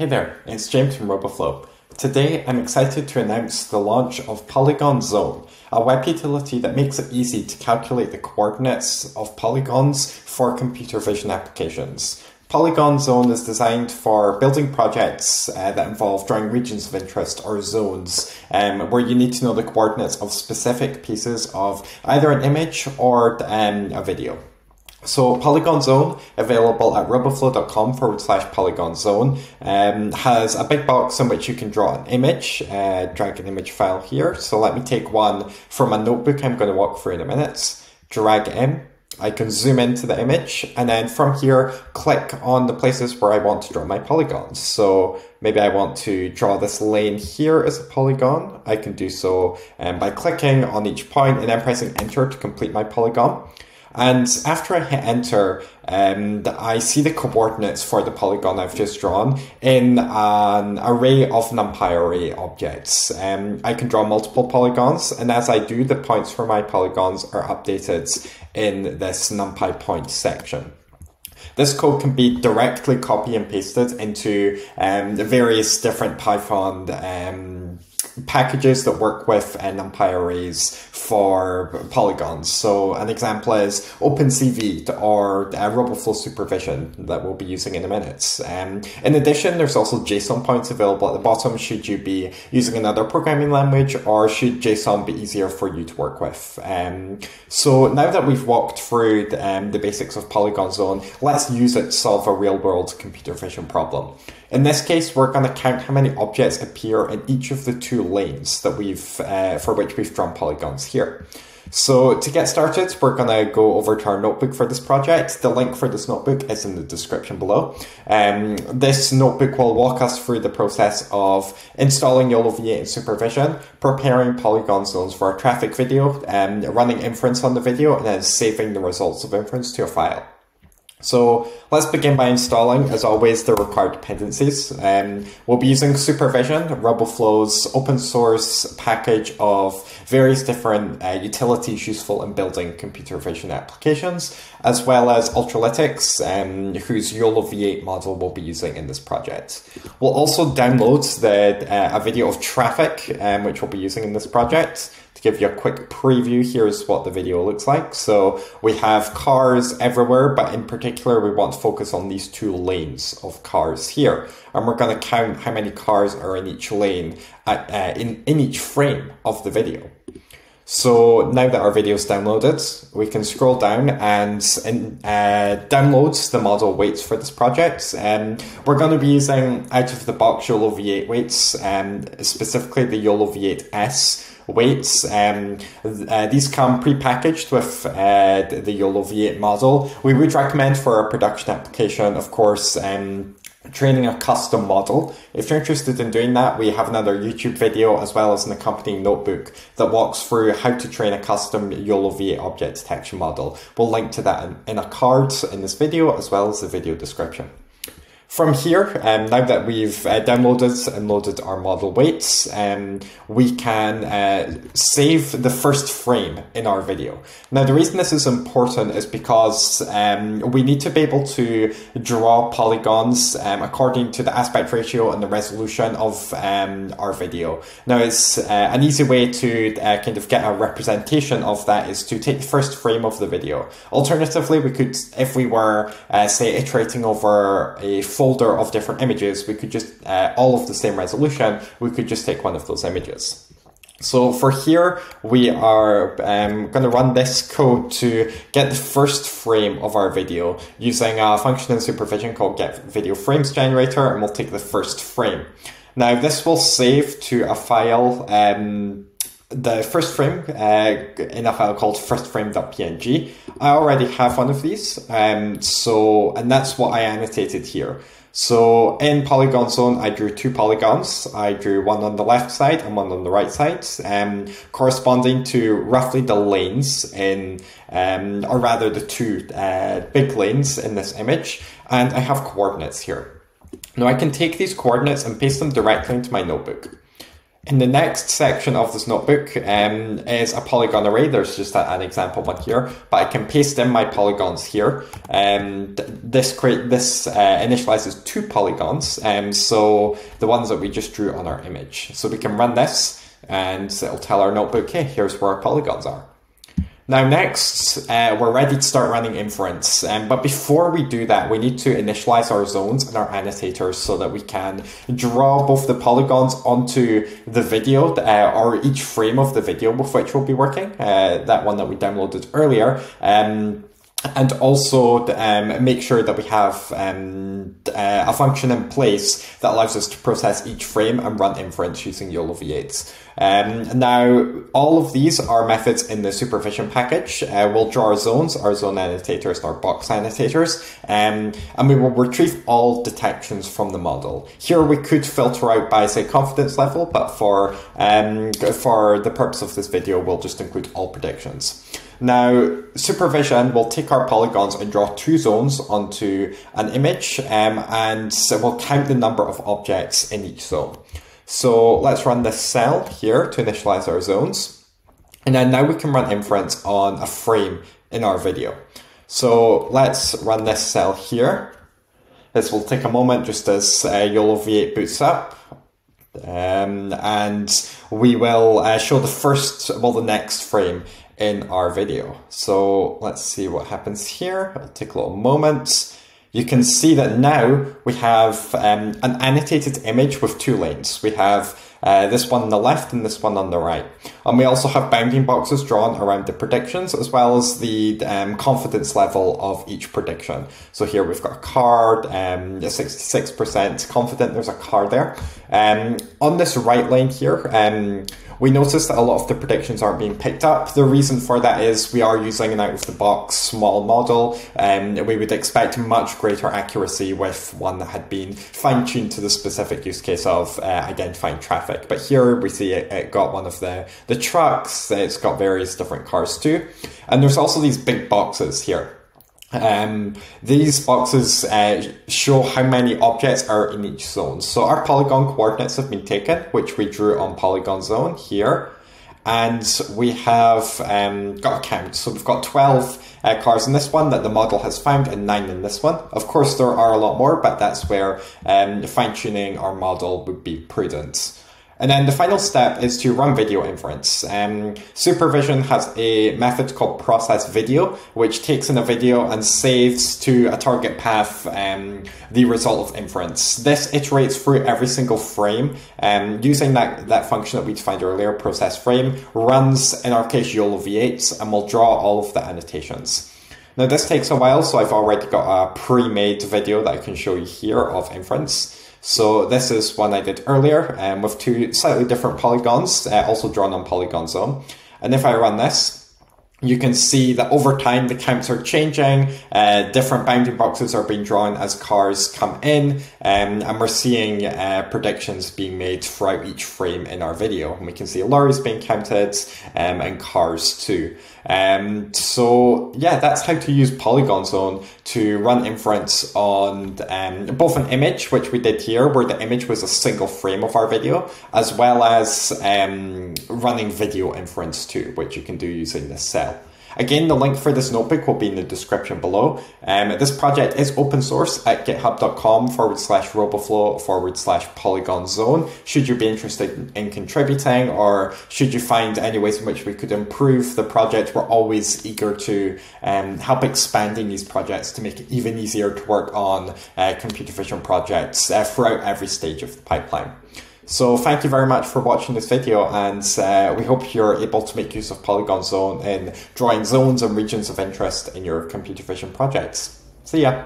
Hey there, it's James from RoboFlow. Today I'm excited to announce the launch of Polygon Zone, a web utility that makes it easy to calculate the coordinates of polygons for computer vision applications. Polygon Zone is designed for building projects uh, that involve drawing regions of interest or zones, um, where you need to know the coordinates of specific pieces of either an image or um, a video. So Polygon Zone, available at roboflow.com forward slash Polygon Zone, um, has a big box in which you can draw an image, uh, drag an image file here. So let me take one from a notebook I'm going to walk through in a minute, drag it in. I can zoom into the image and then from here, click on the places where I want to draw my polygons. So maybe I want to draw this lane here as a polygon. I can do so um, by clicking on each point and then pressing enter to complete my polygon. And after I hit enter, um, I see the coordinates for the polygon I've just drawn in an array of NumPy array objects. Um, I can draw multiple polygons, and as I do, the points for my polygons are updated in this NumPy points section. This code can be directly copy and pasted into um, the various different Python um, packages that work with NumPy arrays for polygons. So an example is OpenCV or uh, RoboFlow Supervision that we'll be using in a minute. Um, in addition, there's also JSON points available at the bottom should you be using another programming language or should JSON be easier for you to work with. Um, so now that we've walked through the, um, the basics of Polygon Zone, let's use it to solve a real world computer vision problem. In this case, we're going to count how many objects appear in each of the two lanes that we've uh, for which we've drawn polygons here. So to get started, we're going to go over to our notebook for this project. The link for this notebook is in the description below. Um, this notebook will walk us through the process of installing YOLO V8 in Supervision, preparing polygon zones for a traffic video, um, running inference on the video, and then saving the results of inference to a file. So let's begin by installing, as always, the required dependencies. Um, we'll be using Supervision, RoboFlow's open source package of various different uh, utilities useful in building computer vision applications, as well as Ultralytics, um, whose YOLO V8 model we'll be using in this project. We'll also download the, uh, a video of traffic, um, which we'll be using in this project. To give you a quick preview, here's what the video looks like. So we have cars everywhere, but in particular, we want to focus on these two lanes of cars here. And we're going to count how many cars are in each lane at, uh, in, in each frame of the video. So now that our video is downloaded, we can scroll down and uh, download the model weights for this project. Um, we're going to be using out of the box YOLO V8 weights, um, specifically the YOLO V8S weights. Um, uh, these come pre-packaged with uh, the YOLO V8 model. We would recommend for a production application, of course, um, training a custom model. If you're interested in doing that, we have another YouTube video as well as an accompanying notebook that walks through how to train a custom YOLO V8 object detection model. We'll link to that in, in a card in this video as well as the video description. From here, um, now that we've uh, downloaded and loaded our model weights, um, we can uh, save the first frame in our video. Now, the reason this is important is because um, we need to be able to draw polygons um, according to the aspect ratio and the resolution of um, our video. Now, it's uh, an easy way to uh, kind of get a representation of that is to take the first frame of the video. Alternatively, we could, if we were, uh, say, iterating over a folder of different images, we could just, uh, all of the same resolution, we could just take one of those images. So for here, we are um, going to run this code to get the first frame of our video using a function in supervision called get video frames generator, and we'll take the first frame. Now this will save to a file um, the first frame uh, in a file called firstframe.png. I already have one of these, um, so and that's what I annotated here. So in Polygon Zone, I drew two polygons. I drew one on the left side and one on the right side, um, corresponding to roughly the lanes in, um, or rather the two uh, big lanes in this image. And I have coordinates here. Now I can take these coordinates and paste them directly into my notebook. In the next section of this notebook um, is a polygon array. There's just a, an example one here, but I can paste in my polygons here. Um, this create this uh, initializes two polygons, um, so the ones that we just drew on our image. So we can run this, and it'll tell our notebook, hey, here's where our polygons are. Now next, uh, we're ready to start running inference. Um, but before we do that, we need to initialize our zones and our annotators so that we can draw both the polygons onto the video uh, or each frame of the video with which we'll be working, uh, that one that we downloaded earlier. Um, and also um, make sure that we have um, uh, a function in place that allows us to process each frame and run inference using YOLO V8s. Um, now, all of these are methods in the supervision package. Uh, we'll draw our zones, our zone annotators, and our box annotators, um, and we will retrieve all detections from the model. Here we could filter out by, say, confidence level, but for, um, for the purpose of this video, we'll just include all predictions. Now, supervision will take our polygons and draw two zones onto an image, um, and we'll count the number of objects in each zone. So let's run this cell here to initialize our zones. And then now we can run inference on a frame in our video. So let's run this cell here. This will take a moment just as uh, YOLO V8 boots up. Um, and we will uh, show the first, well, the next frame in our video. So let's see what happens here. It'll take a little moment you can see that now we have um, an annotated image with two lanes. We have uh, this one on the left and this one on the right. And we also have bounding boxes drawn around the predictions as well as the um, confidence level of each prediction. So here we've got a card, um, 66% confident there's a card there. Um, on this right lane here, um, we noticed that a lot of the predictions aren't being picked up. The reason for that is we are using an out of the box small model, and we would expect much greater accuracy with one that had been fine tuned to the specific use case of uh, identifying traffic. But here we see it, it got one of the, the trucks, it's got various different cars too. And there's also these big boxes here. Um, these boxes uh, show how many objects are in each zone. So our polygon coordinates have been taken, which we drew on polygon zone here. And we have um, got a count. So we've got 12 uh, cars in this one that the model has found and 9 in this one. Of course, there are a lot more, but that's where um, fine tuning our model would be prudent. And then the final step is to run video inference. Um, Supervision has a method called process video, which takes in a video and saves to a target path um, the result of inference. This iterates through every single frame um, using that, that function that we defined earlier, process frame, runs, in our case, YOLO V8s, and will draw all of the annotations. Now this takes a while, so I've already got a pre-made video that I can show you here of inference. So this is one I did earlier um, with two slightly different polygons, uh, also drawn on Polygon Zone. And if I run this, you can see that over time the counts are changing, uh, different bounding boxes are being drawn as cars come in, um, and we're seeing uh, predictions being made throughout each frame in our video. And we can see lorries being counted um, and cars too. Um, so yeah, that's how to use Polygon Zone to run inference on um, both an image, which we did here, where the image was a single frame of our video, as well as um, running video inference too, which you can do using this cell. Again, the link for this notebook will be in the description below. Um, this project is open source at github.com forward slash roboflow forward slash polygon zone. Should you be interested in contributing or should you find any ways in which we could improve the project, we're always eager to um, help expanding these projects to make it even easier to work on uh, computer vision projects uh, throughout every stage of the pipeline. So thank you very much for watching this video and uh, we hope you're able to make use of Polygon Zone in drawing zones and regions of interest in your computer vision projects. See ya!